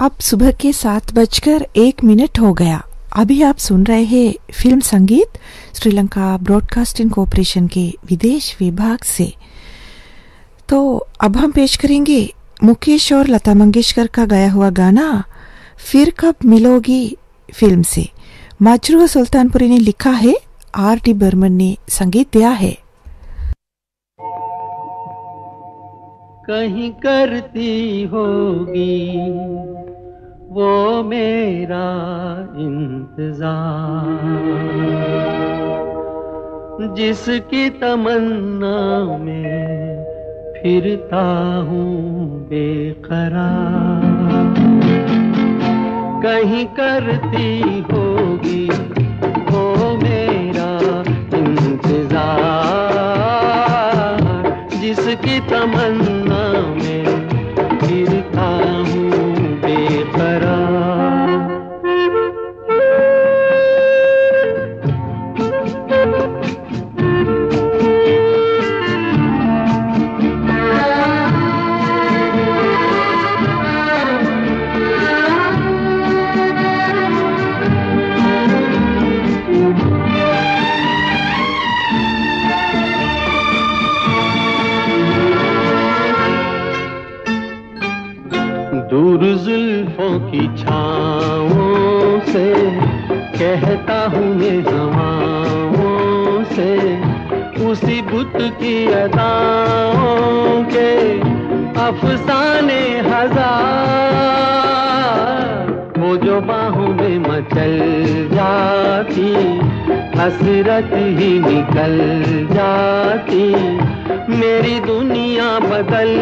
अब सुबह के सात बजकर एक मिनट हो गया। अभी आप सुन रहे हैं फ़िल्म संगीत, श्रीलंका ब्रॉडकास्टिंग कॉरपोरेशन के विदेश विभाग से। तो अब हम पेश करेंगे मुकेश और लता मंगेशकर का गाया हुआ गाना, फिर कब मिलोगी फ़िल्म से। माजरू सुल्तानपुरी ने लिखा है, आर डी बर्मन ने संगीत दिया है। कहीं करती होगी। वो मेरा इंतज़ार। जिसकी तमन्ना में फिरता हूँ बेकरार। कहीं करती होगी, वो मेरा इंतज़ार। जिसकी तमन्ना हसरत ही निकल जाती, मेरी दुनिया बदल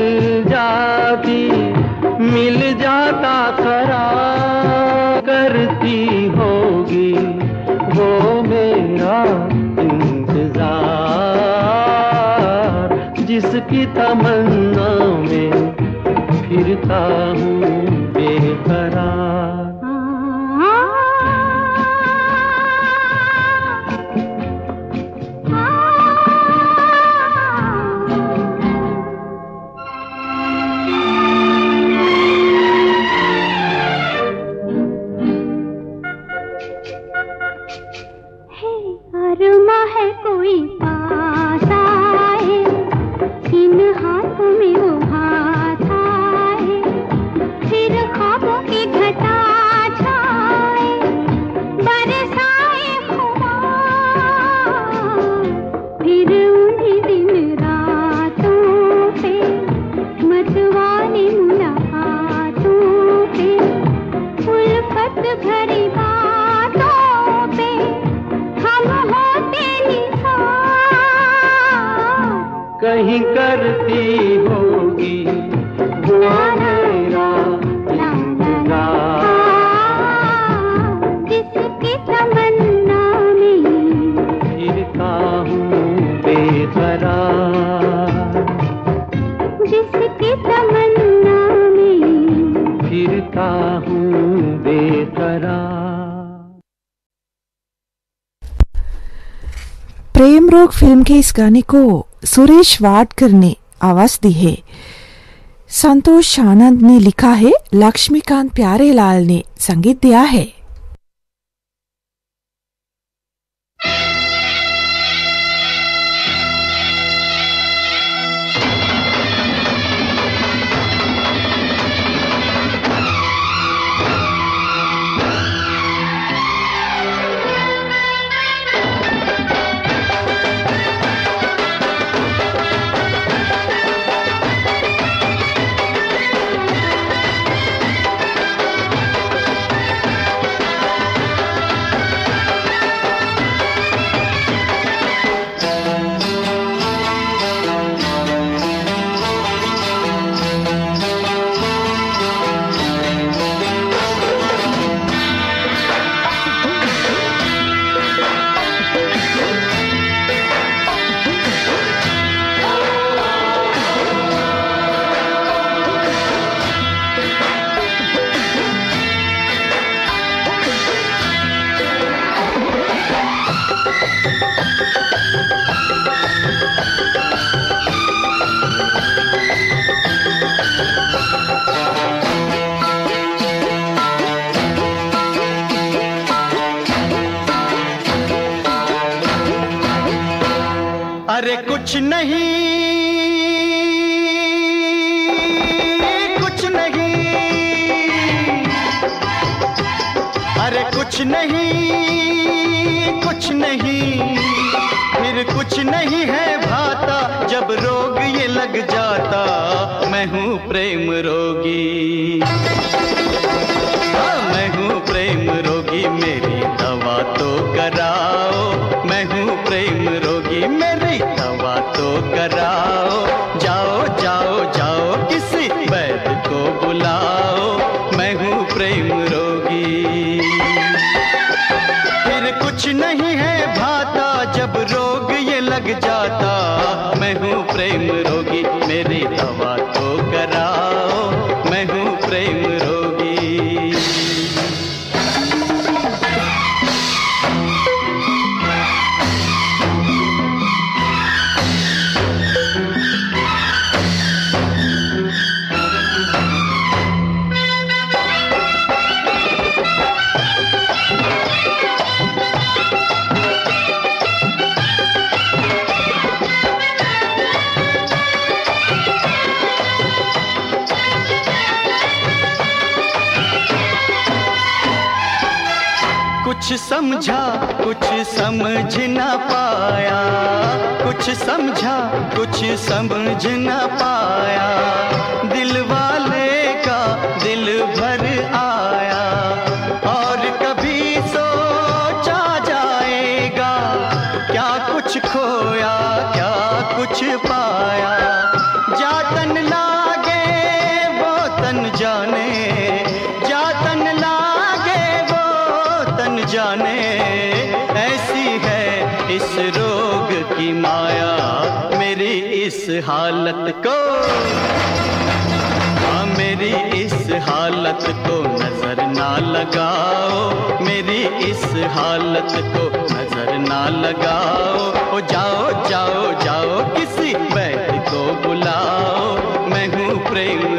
जाती, मिल जाता खरा करती होगी, वो मेरा इंतज़ार, जिसकी तमन्ना में फिरता हूँ बेकरार। कहीं करती होगी। मेरा इंतज़ार जिसकी तमन्ना में? फिरता हूँ बेकरार। जिसकी तमन्ना में? फिरता हूँ बेकरार। रोग फ़िल्म के इस गाने को सुरेश वाडकर ने आवाज़ दी है। संतोष आनंद ने लिखा है, लक्ष्मीकांत प्यारेलाल ने संगीत दिया हाँ। कुछ नहीं नहीं है भाता जब रोग ये लग जाता। मैं हूँ प्रेम रोग। कुछ समझ न पाया। कुछ समझा कुछ समझ न पाया। दिल वाले लगाओ, मेरी इस हालत को नज़र ना लगाओ। ओ जाओ जाओ जाओ, किसी बैठ को बुलाओ। मैं हूँ प्रेम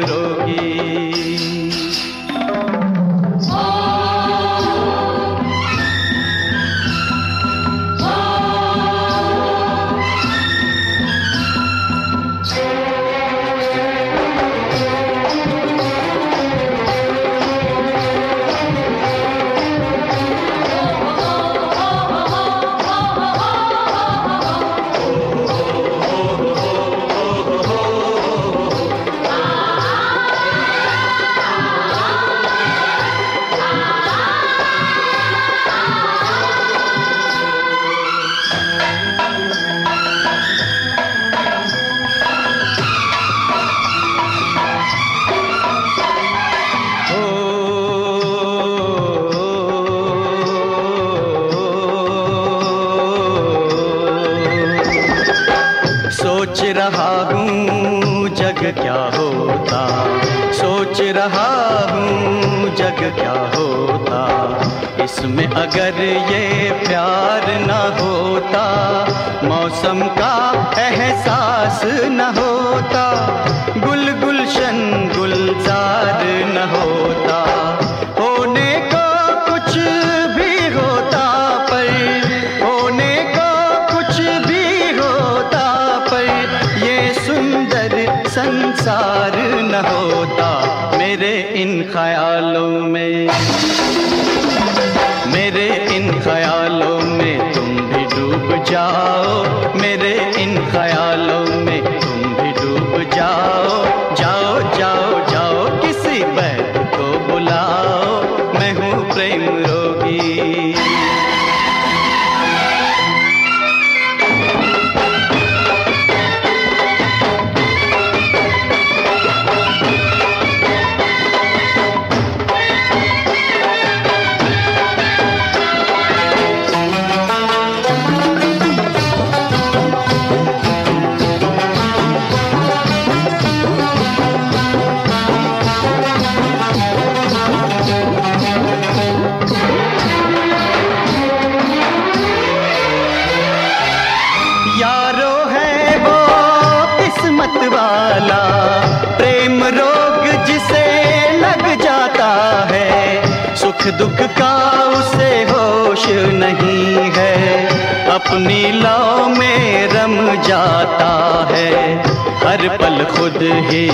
दुख का उसे होश नहीं है। अपनी लौ में रम जाता है। हर पल खुद ही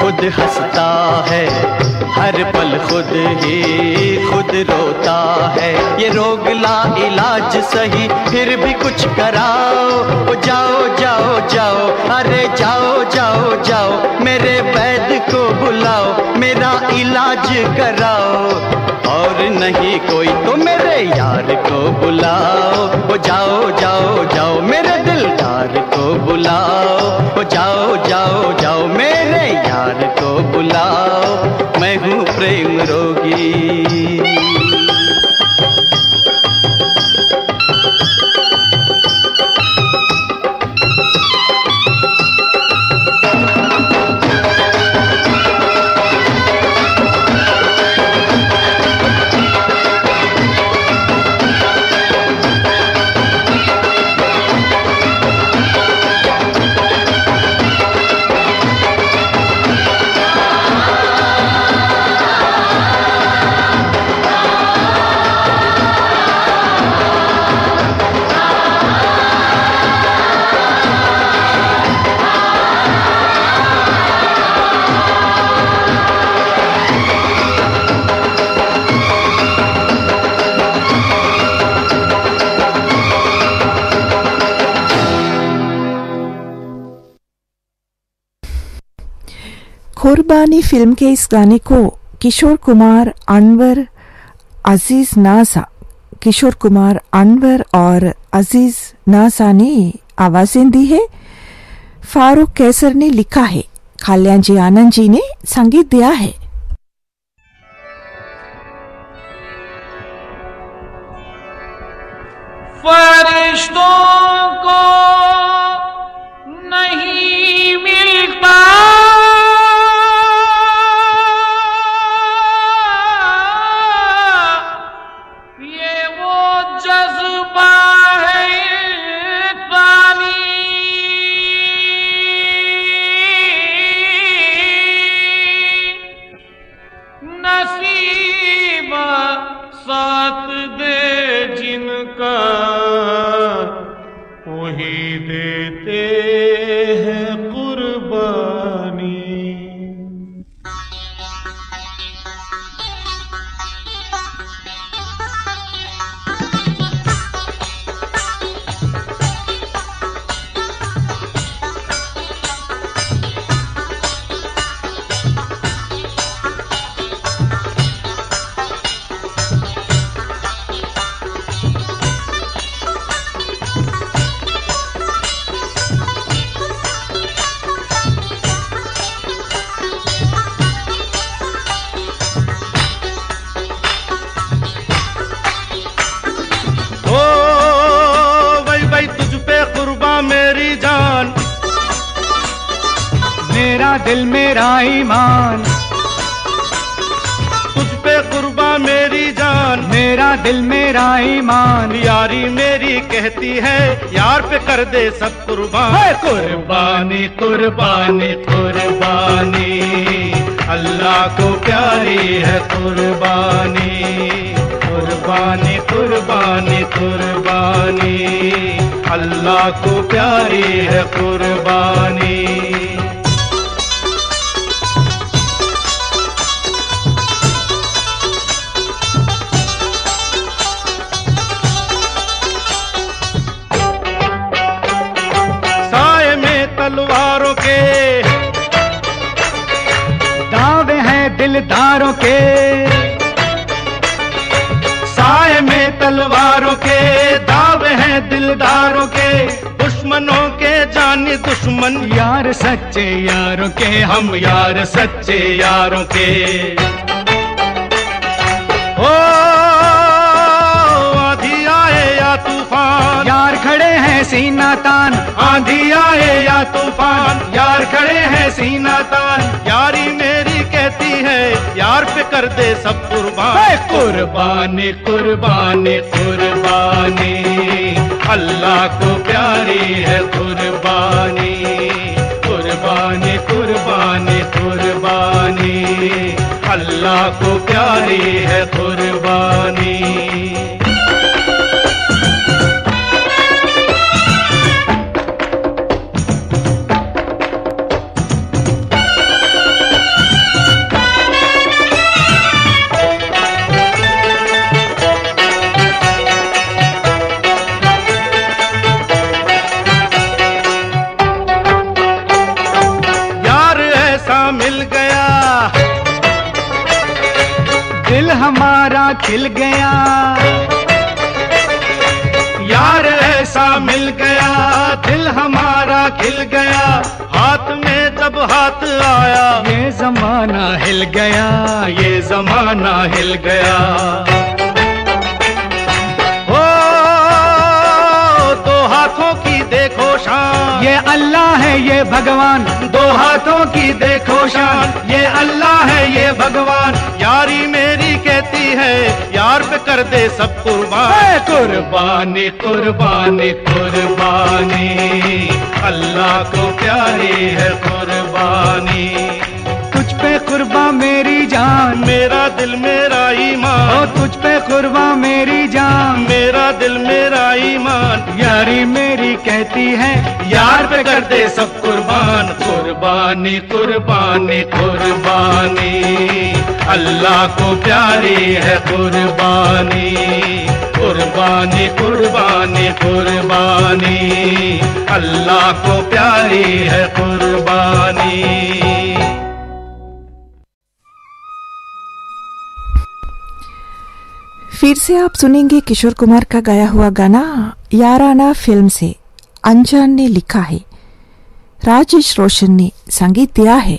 खुद हंसता है। हर पल खुद ही खुद रोता है। ये रोगला इलाज सही, फिर भी कुछ कराओ। ओ जाओ जाओ जाओ, अरे जाओ जाओ जाओ, मेरे वैद्य को बुलाओ, मेरा इलाज कराओ। और नहीं कोई तो मेरे यार को बुलाओ। ओ जाओ जाओ जाओ, मेरे दिलदार को बुलाओ। ओ जाओ जाओ जाओ, मेरे यार को बुलाओ। मैं हूँ प्रेम रोगी। कुर्बानी फ़िल्म के इस गाने को किशोर कुमार, अनवर, अज़ीज़ नासा, किशोर कुमार, अनवर और अज़ीज़ नासा ने आवाज़ें दी है। फारूक कैसर ने लिखा है कल्याण जी आनंद जी ने संगीत दिया है। फरिश्तों को नहीं मिलता। वही देते मेरा ईमान यारी मेरी कहती है, यार पे कर दे सब कुर्बान। कुर्बानी कुर्बानी कुर्बानी। अल्लाह को प्यारी है कुर्बानी। कुर्बानी कुर्बानी कुर्बानी। अल्लाह को प्यारी है कुर्बानी। दिलदारों के, साय में तलवारों के, दाव हैं दिलदारों के, दुश्मनों के जाने दुश्मन यार सच्चे यारों के, हम यार सच्चे यारों के। सीना तान आंधी आए या तूफ़ान, यार खड़े हैं सीना तान यारी मेरी कहती है, यार पे कर दे सब कुर्बान। कुर्बानी कुर्बानी कुर्बानी। अल्लाह को प्यारी है कुर्बानी। कुर्बानी कुर्बानी कुर्बानी। अल्लाह को प्यारी है कुर्बानी। दिल हमारा खिल गया। यार, ऐसा मिल गया। दिल हमारा खिल गया। हाथ में जब हाथ आया, ये जमाना हिल गया, ये जमाना हिल गया। देखो शान ये अल्लाह है ये भगवान। दो हाथों की देखो शान ये अल्लाह है ये भगवान। यारी मेरी कहती है यार पे कर दे सब कुर्बान। कुर्बानी कुर्बानी कुर्बानी। अल्लाह को प्यारी है कुर्बानी। कुर्बा मेरी जान। मेरा दिल मेरा ओ ईमान तुझ पे कुर्बा मेरी जान। मेरा दिल मेरा ईमान। यारी मेरी कहती है यार पे कर दे सब कुर्बान। कुर्बानी कुर्बानी कुर्बानी। अल्लाह को प्यारी है कुर्बानी। कुर्बानी कुर्बानी कुर्बानी। अल्लाह को प्यारी है कुर्बानी। फिर से आप सुनेंगे किशोर कुमार का गाया हुआ गाना याराना फ़िल्म से अंजान ने लिखा है। राजेश रोशन ने संगीत दिया है।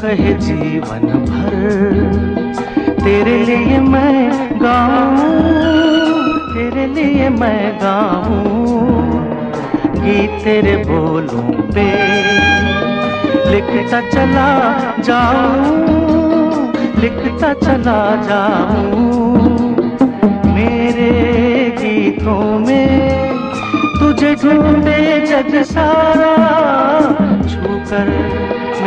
कहे जीवन भर, तेरे लिए मैं गाऊं, तेरे लिए मैं गाऊं, गीत तेरे बोलों पे लिखता चला जाऊँ, लिखता चला जाऊँ। मेरे गीतों में तुझे ढूंढे जग सारा छू कर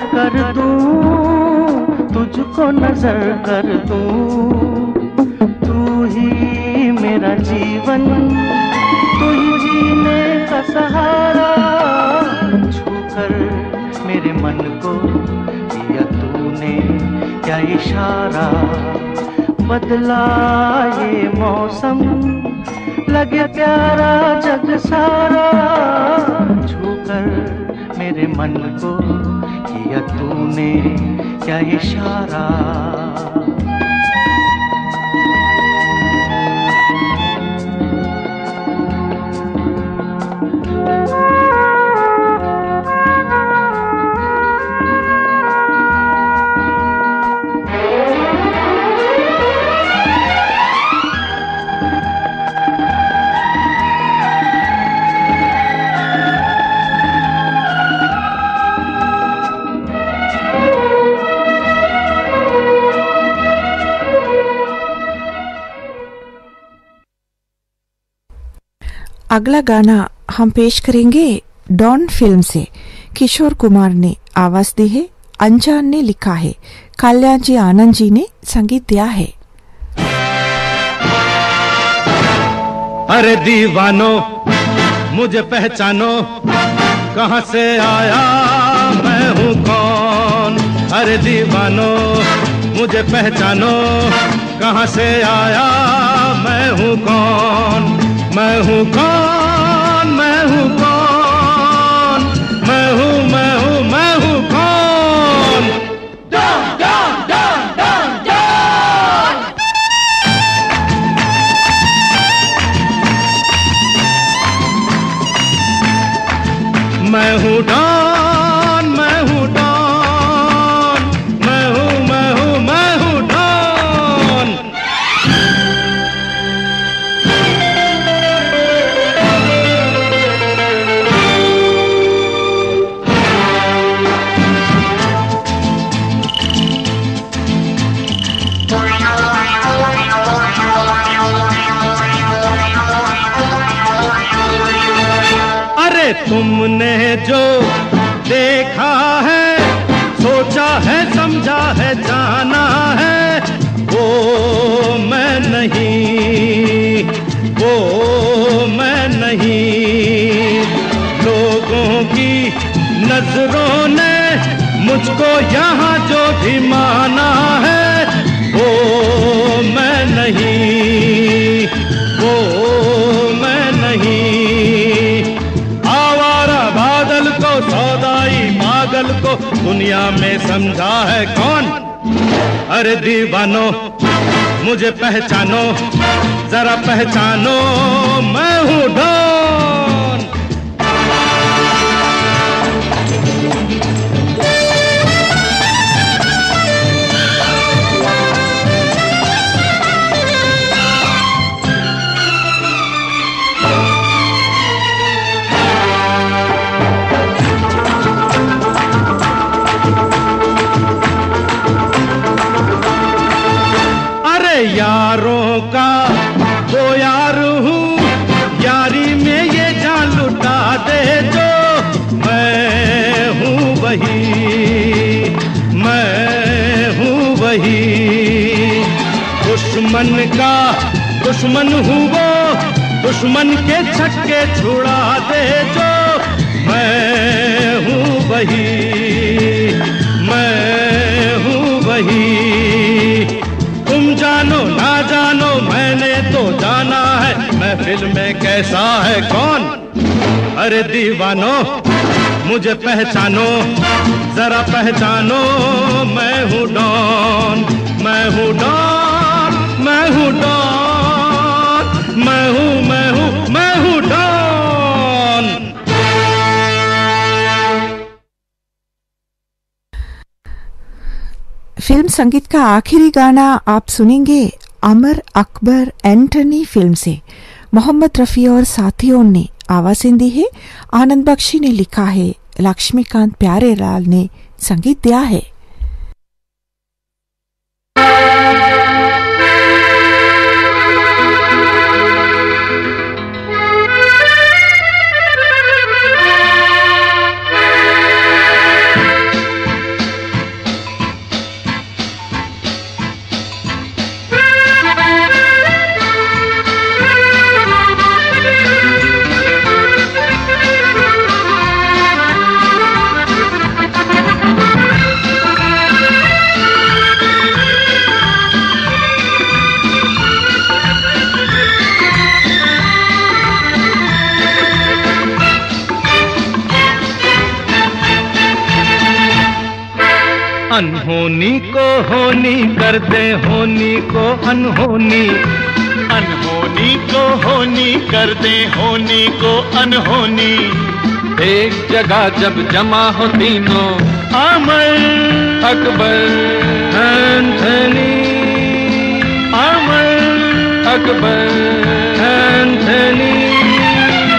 कर दूँ, तुझको नज़र कर दूँ। तू ही मेरा जीवन, तू ही जीने का सहारा। छू कर मेरे मन को किया तूने, क्या इशारा? बदला ये मौसम, लगे प्यारा जग सारा। छूकर मेरे मन को तूने क्या इशारा? अगला गाना हम पेश करेंगे डॉन फ़िल्म से। किशोर कुमार ने आवाज़ दी है, अनजान ने लिखा है, कल्याण जी आनंद जी ने संगीत दिया है। अरे दीवानो, मुझे पहचानो, कहाँ से आया, मैं हूँ कौन? अरे दीवानो, मुझे पहचानो, कहाँ से आया, मैं हूँ कौन? मैं हूँ कौन? मैं हूँ कौन? मैं हूँ मैं हूँ मैं हूँ कौन? मैं हूँ डॉन तुमने जो देखा है, सोचा है, समझा है, जाना है, वो मैं नहीं, वो मैं नहीं। लोगों की नज़रों ने मुझको यहाँ जो भी माना दुनिया में समझा है कौन? अरे दीवानो मुझे पहचानो जरा पहचानो मैं हूँ डॉन अरे दीवानो, मुझे पहचानो, जरा पहचानो, मैं हूँ डॉन, मैं हूँ डॉन, मैं हूँ डॉन, मैं हूँ मैं हूँ मैं हूँ डॉन। फ़िल्म संगीत का आखिरी गाना आप सुनेंगे अमर अकबर एंटनी फ़िल्म से। मोहम्मद रफी और साथियों ने आवाज़ें दी है। आनंद बख्शी ने लिखा है, लक्ष्मीकांत प्यारे लाल ने संगीत दिया है। होनी कर दे होनी को अनहोनी। अनहोनी को होनी कर दे होनी को अनहोनी। एक जगह जब जमा हो तीनों अमर अकबर एंथनी। अमर अकबर एंथनी।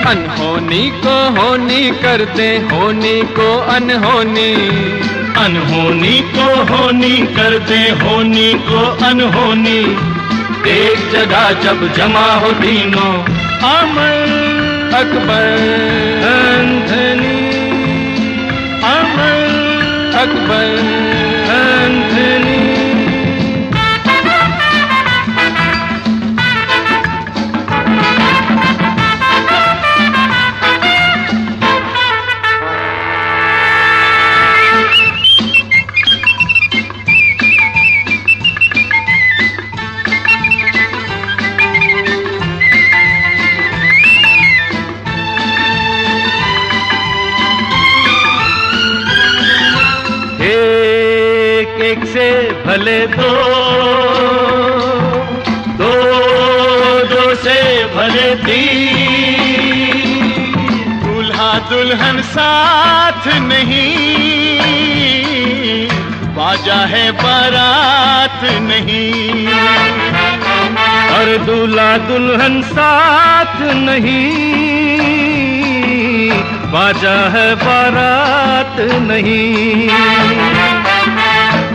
अनहोनी को होनी कर दे होनी को अनहोनी। अनहोनी को होनी करते होनी को अनहोनी। एक जगह जब जमा हो तीनों अमर अकबर। अंधनी अमर अकबर। दुल्हन साथ नहीं, बाजा है बारात नहीं। और दूल्हा दुल्हन साथ नहीं, बाजा है बारात नहीं।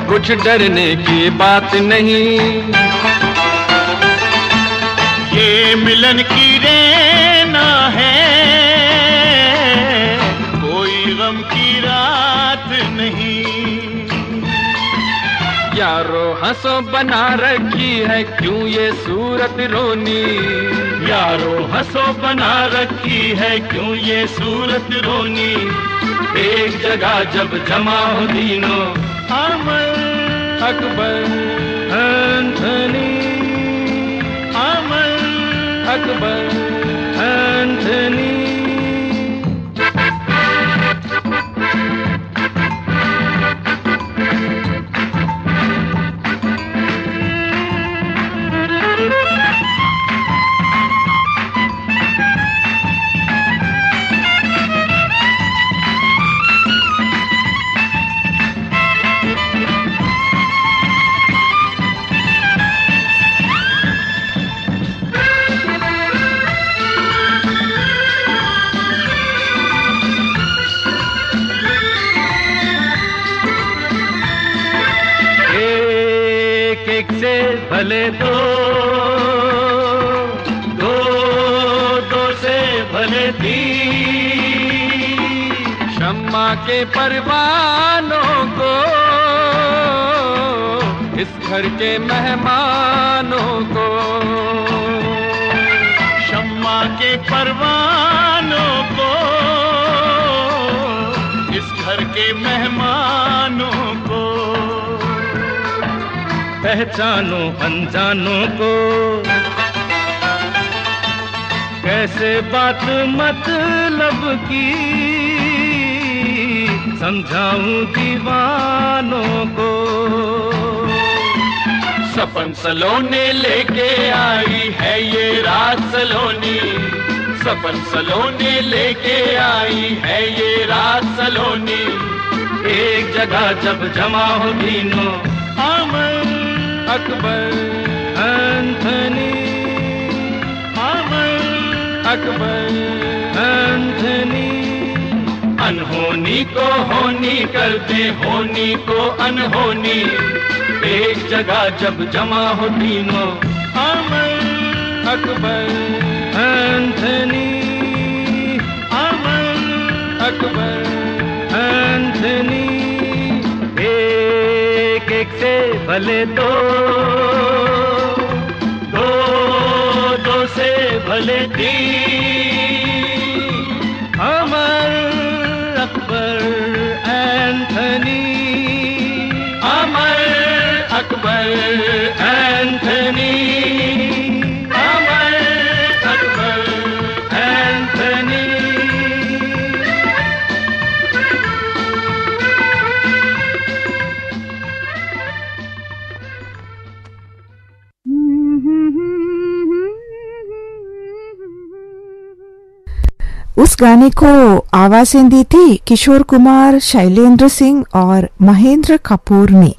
कुछ डरने की बात नहीं। ये मिलन की रेना हंसो बना रखी है, क्यों ये सूरत रोनी? यारो हंसो बना रखी है, क्यों ये सूरत रोनी? एक जगह जब जमा हो तीनों अमर अकबर एंथनी अमर अकबर पहचानो अनजानों को। कैसे बात मतलब की, समझाऊं दीवानों को। सपन सलोने लेके आई है ये रात सलोनी। सपन सलोने लेके आई है ये रात सलोनी। एक जगह जब जमा हो तीनों अमर अकबर। एंथनी। अमर। अकबर। एंथनी। अनहोनी को होनी करते होनी को अनहोनी। एक जगह जब जमा हो तीनों। अमर। अकबर। एंथनी। अमर। अकबर। से भले दो। दो दो से भले तीन। अमर अकबर एंथनी। अमर अकबर एंथनी। गाने को आवाज़ें दी थी किशोर कुमार, शैलेंद्र सिंह और महेंद्र कपूर ने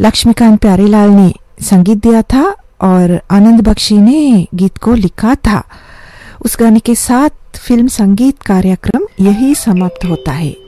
लक्ष्मीकांत प्यारेलाल ने संगीत दिया था और आनंद बख्शी ने गीत को लिखा था। उस गाने के साथ फ़िल्म संगीत कार्यक्रम यही समाप्त होता है।